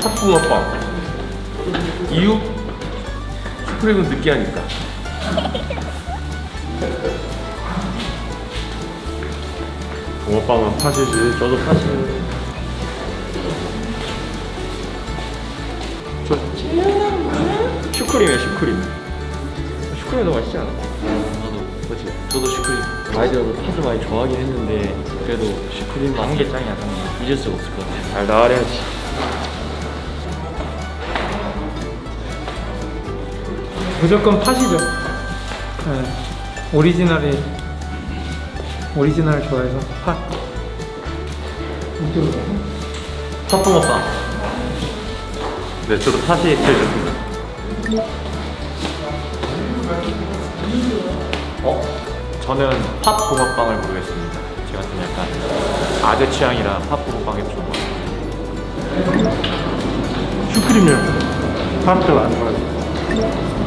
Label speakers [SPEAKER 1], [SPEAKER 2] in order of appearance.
[SPEAKER 1] 팥붕어빵. 이유? 슈크림은 느끼하니까. 붕어빵은 팥이지. 저도 팥이에요. 저 슈크림이야 슈크림. 슈크림이 더 맛있지 않아? 그렇지. 저도 슈크림.
[SPEAKER 2] 아이들도 팥을 많이 좋아하긴 했는데 그래도 슈크림 맛은
[SPEAKER 3] 단게 짱이야 단게
[SPEAKER 2] 잊을 수가 없을 것 같아
[SPEAKER 1] 잘 나가려야지.
[SPEAKER 4] 무조건 팥이죠. 네. 오리지널이 오리지널 좋아해서 팥. 이쪽으로.
[SPEAKER 1] 팥붕어빵. 네, 저도 팥이 제일 좋습니다.
[SPEAKER 3] 어? 저는 팥붕어빵을 고르겠습니다 제가 좀 약간 아재 취향이라 팥붕어빵이 좀
[SPEAKER 4] 슈크림이요. 팥도 안 좋아해요.